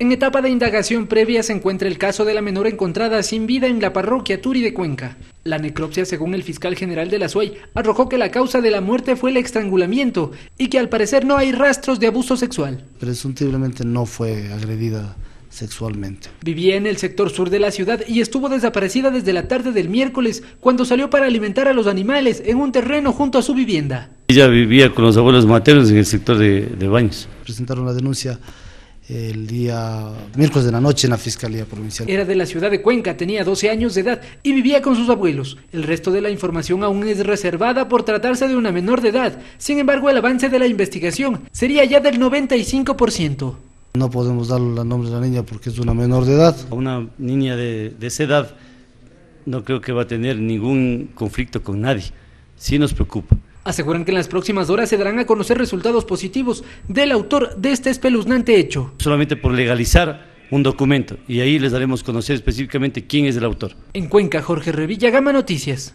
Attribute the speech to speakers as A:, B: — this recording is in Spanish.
A: En etapa de indagación previa se encuentra el caso de la menor encontrada sin vida en la parroquia Turi de Cuenca. La necropsia, según el fiscal general de la SUEY, arrojó que la causa de la muerte fue el estrangulamiento y que al parecer no hay rastros de abuso sexual.
B: Presumiblemente no fue agredida sexualmente.
A: Vivía en el sector sur de la ciudad y estuvo desaparecida desde la tarde del miércoles cuando salió para alimentar a los animales en un terreno junto a su vivienda.
C: Ella vivía con los abuelos maternos en el sector de, de Baños.
B: Presentaron la denuncia el día miércoles de la noche en la Fiscalía Provincial.
A: Era de la ciudad de Cuenca, tenía 12 años de edad y vivía con sus abuelos. El resto de la información aún es reservada por tratarse de una menor de edad. Sin embargo, el avance de la investigación sería ya del 95%.
B: No podemos darle el nombre de la niña porque es una menor de edad.
C: Una niña de, de esa edad no creo que va a tener ningún conflicto con nadie. Sí nos preocupa.
A: Aseguran que en las próximas horas se darán a conocer resultados positivos del autor de este espeluznante hecho.
C: Solamente por legalizar un documento y ahí les daremos conocer específicamente quién es el autor.
A: En Cuenca, Jorge Revilla, Gama Noticias.